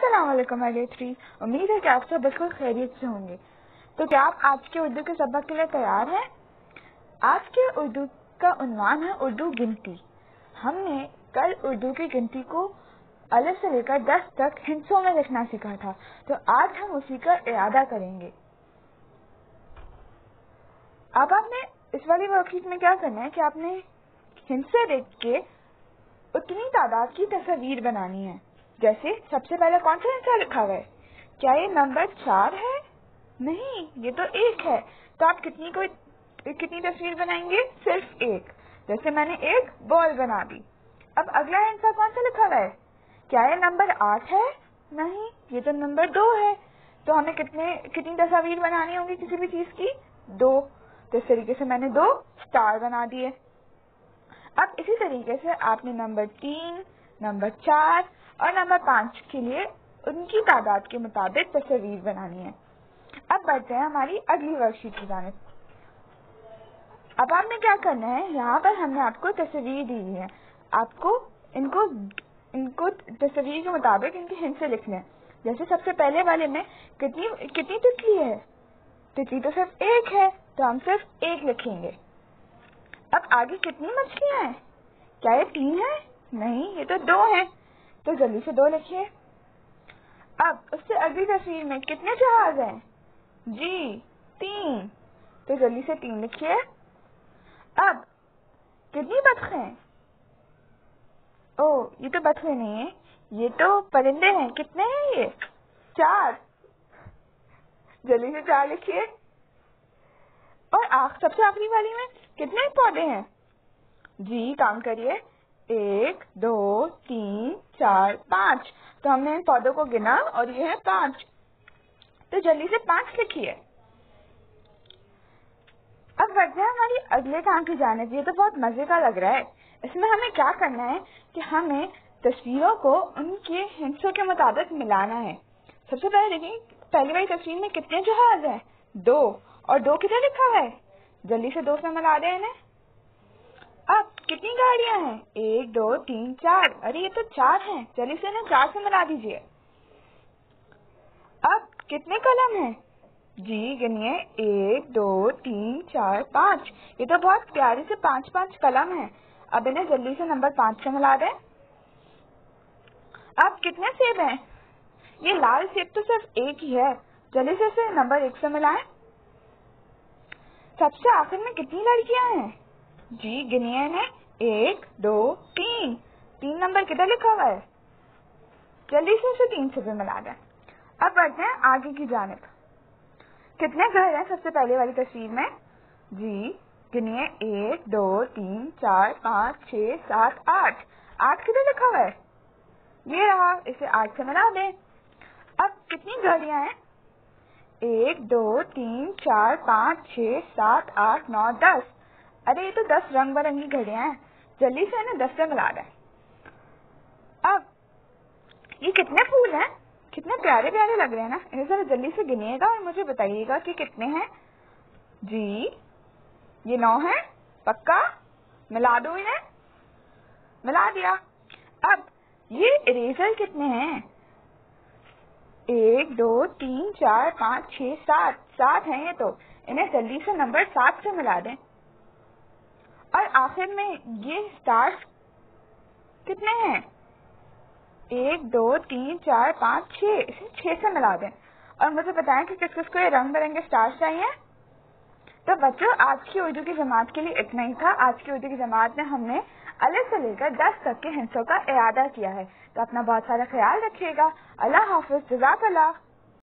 Aslam three उम्मीद है कि आप सब बिल्कुल खैरियत से होंगे। तो क्या आप आज के उर्दू के सबक के लिए तैयार हैं? आज के उर्दू का उन्वान है उर्दू गिनती। हमने कल उर्दू की गिनती को अलग से लेकर दस तक हिंसों में लिखना सीखा था। तो आज हम उसी का इरादा करेंगे। अब आपने इस वाली वर्कशीट में क्या करना है कि आपने हिंसे देख के उतनी तादाद की तस्वीर बनानी है। जैसे सबसे पहले कौन सा हिस्सा लिखा हुआ है? क्या ये नंबर चार है? नहीं, ये तो एक है। तो आप कितनी को, कितनी तस्वीर बनाएँगे? सिर्फ़ एक। जैसे मैंने एक बॉल बना दी। अब अगला हिस्सा कौन सा लिखा हुआ है? क्या ये नंबर आठ है? नहीं, ये तो नंबर दो है। तो हमें कितने, कितनी तस्वीर बनानी होगी किसी भी चीज़ की? दो। तो इस तरीके से मैंने दो स्टार बना दिए। अब इसी तरीके से आपने नंबर तीन नंबर चार और नंबर पाँच के लिए उनकी तादाद के मुताबिक तस्वीर बनानी है। अब बढ़ते हैं हमारी अगली वर्कशीट की जाने अब आपने क्या करना है? यहाँ पर हमने आपको तस्वीर दी हुई है। आपको इनको इनको तस्वीर के मुताबिक इनके हिंसे लिखने हैं। जैसे सबसे पहले वाले में कितनी कितनी तितली है? तितली तो सिर्फ़ एक है तो हम सिर्फ़ एक लिखेंगे। अब आगे कितनी मछलियाँ हैं? क्या ये तीन है? नहीं, ये तो दो हैं। तो जल्दी से दो लिखिए। अब उससे अगली तस्वीर में कितने जहाज़ हैं? जी, तीन। तो जल्दी से तीन लिखिए। अब कितनी बतखें ओ, ये तो बतखें नहीं है। ये तो परिंदे हैं। कितने हैं ये? चार। जल्दी से चार लिखिए। और आख, सबसे आखिरी वाली में कितने पौधे हैं? जी, काम करिए। एक, दो, तीन, चार, पाँच। तो हमने इन पौधों को गिना और ये है पाँच। तो जल्दी से पाँच लिखिए। अब बढ़ते हैं हमारी अगले काम की जाने ये तो बहुत मज़े का लग रहा है। इसमें हमें क्या करना है कि हमें तस्वीरों को उनके हिंसों के मुताबिक मिलाना है। सबसे पहले देखिए, पहली वाली तस्वीर में कितने जहाज़ हैं? दो। और दो किधर लिखा हुआ है? जल्दी से दो से मिला दे इन्हें। गाड़ियाँ हैं। एक, दो, तीन, चार। अरे, ये तो चार हैं। जल्दी से इन्हें चार से मिला दीजिए। अब कितने कलम हैं? जी, गिनिए। एक, दो, तीन, चार, पाँच। ये तो बहुत प्यारे से पाँच पाँच कलम हैं। अब इन्हें जल्दी से नंबर पाँच से मिला दें। अब कितने सेब हैं? ये लाल सेब तो सिर्फ़ एक ही है। जल्दी से इसे नंबर एक से मिलाएँ। सबसे आखिर में कितनी लड़कियाँ हैं? जी, गिनिए ने एक, दो, तीन। तीन नंबर किधर लिखा हुआ है? जल्दी से उसे तीन से भी मिला दें अब बढ़ते हैं आगे की जानब। कितने घर हैं सबसे पहले वाली तस्वीर में? जी गिनिए एक, दो, तीन, चार, पाँच, छ, सात, आठ। आठ किधर लिखा हुआ है? ये रहा, इसे आठ से मिला दें। अब कितनी घड़ियाँ हैं? एक, दो, तीन, चार, पाँच, छ, सात, आठ, नौ, दस। अरे, ये तो दस रंग बिरंगी घड़ियाँ हैं। जल्दी से इन्हें दस से मिला दें अब, ये कितने फूल हैं? कितने प्यारे प्यारे लग रहे हैं ना? इन्हें जरा जल्दी से गिनिएगा और मुझे बताइएगा कि कितने हैं। जी, ये नौ है, पक्का? मिला दो इन्हें। मिला दिया। अब, ये इरेजर कितने हैं? एक, दो, तीन, चार, पाँच छ सात। सात हैं ये तो। इन्हें जल्दी से नंबर सात से मिला दें। आखिर में ये स्टार्स कितने हैं? एक, दो, तीन, चार, पाँच छ इसे छह से मिला दें। और मुझे बताएँ कि किस किस को ये रंग बिरंगे स्टार्स चाहिए? तो बच्चों, आज की उर्दू की जमात के लिए इतना ही था। आज की उर्दू की जमात में हमने अलग से लेकर दस तक के हिस्सों का इरादा किया है। तो अपना बहुत सारा ख्याल रखिएगा। अल्लाह हाफिज। जजाक अल्लाह